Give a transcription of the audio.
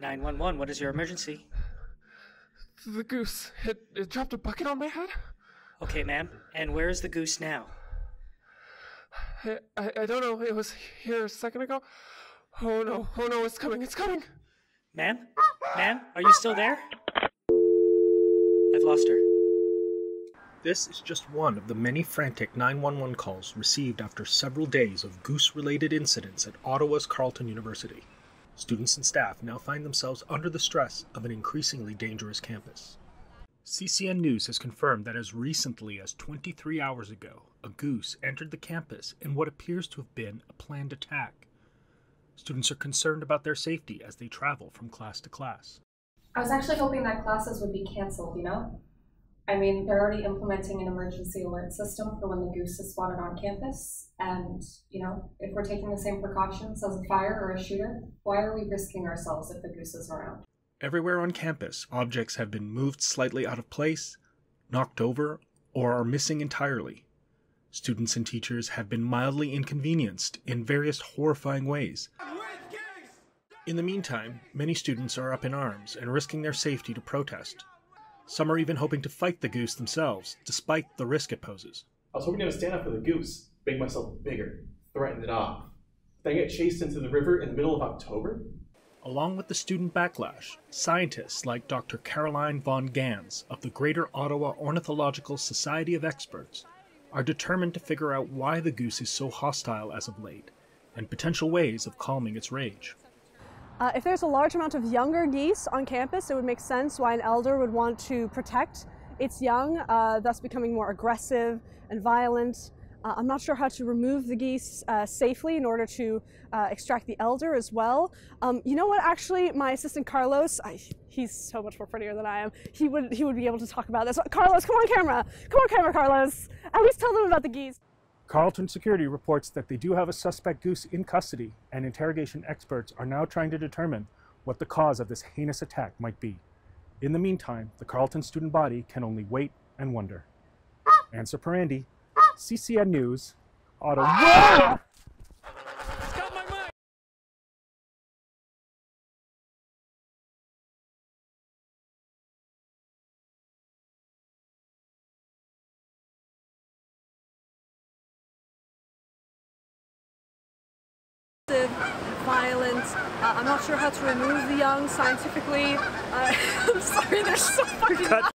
911, what is your emergency? The goose. It, it dropped a bucket on my head. Okay, ma'am. And where is the goose now? I, I, I don't know. It was here a second ago. Oh no. Oh no, it's coming. It's coming. Ma'am? Ma'am, are you still there? I've lost her. This is just one of the many frantic 911 calls received after several days of goose related incidents at Ottawa's Carleton University. Students and staff now find themselves under the stress of an increasingly dangerous campus. CCN News has confirmed that as recently as 23 hours ago, a goose entered the campus in what appears to have been a planned attack. Students are concerned about their safety as they travel from class to class. I was actually hoping that classes would be canceled, you know? I mean, they're already implementing an emergency alert system for when the goose is spotted on campus. And, you know, if we're taking the same precautions as a fire or a shooter, why are we risking ourselves if the goose is around? Everywhere on campus, objects have been moved slightly out of place, knocked over, or are missing entirely. Students and teachers have been mildly inconvenienced in various horrifying ways. In the meantime, many students are up in arms and risking their safety to protest. Some are even hoping to fight the goose themselves, despite the risk it poses. I was hoping to stand up for the goose, make myself bigger, threaten it off. Then get chased into the river in the middle of October? Along with the student backlash, scientists like Dr. Caroline von Gans of the Greater Ottawa Ornithological Society of Experts are determined to figure out why the goose is so hostile as of late and potential ways of calming its rage. Uh, if there's a large amount of younger geese on campus, it would make sense why an elder would want to protect its young, uh, thus becoming more aggressive and violent. Uh, I'm not sure how to remove the geese uh, safely in order to uh, extract the elder as well. Um, you know what? Actually, my assistant Carlos, I, he's so much more prettier than I am. He would he would be able to talk about this. Carlos, come on camera, come on camera, Carlos. At least tell them about the geese. Carleton Security reports that they do have a suspect goose in custody, and interrogation experts are now trying to determine what the cause of this heinous attack might be. In the meantime, the Carleton student body can only wait and wonder. Anser Pirrandi, CCN News, Ottawa. Violent. Uh, I'm not sure how to remove the young scientifically. Uh, I'm sorry, they're so fucking.